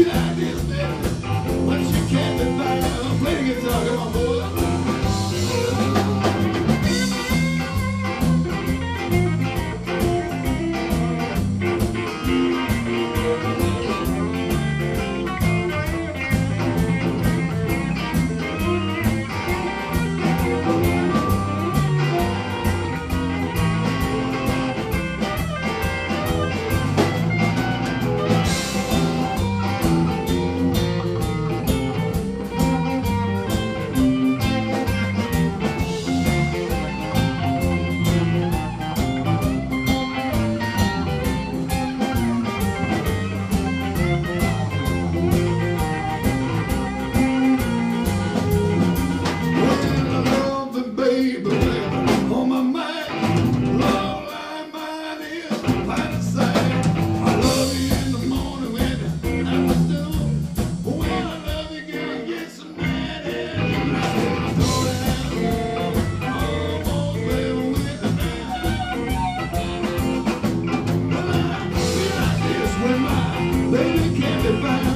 Yeah. Bye.